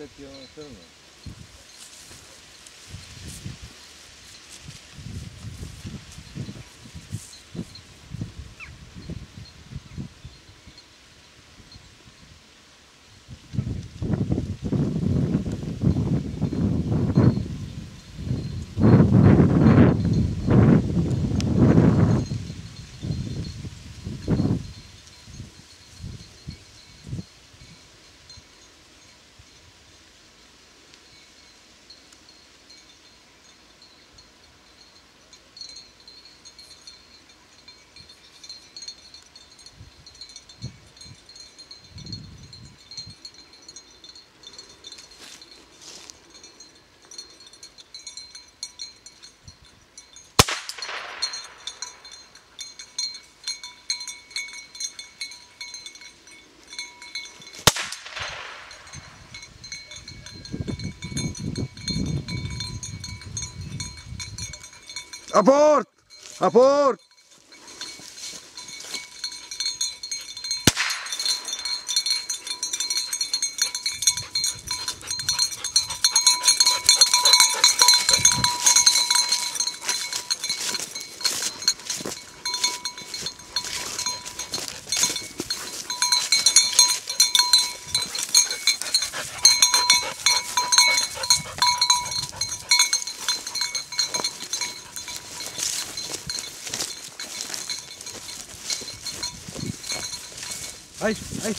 北京，北京。A porto! Ay, ay.